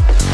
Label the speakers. Speaker 1: up.